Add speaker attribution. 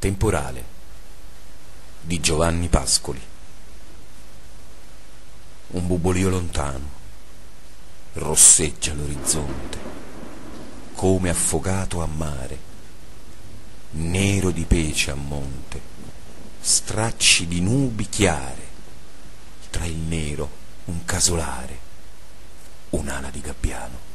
Speaker 1: Temporale di Giovanni Pascoli. Un bubolio lontano rosseggia l'orizzonte, come affogato a mare, nero di pece a monte, stracci di nubi chiare, tra il nero un casolare, un'ala di gabbiano.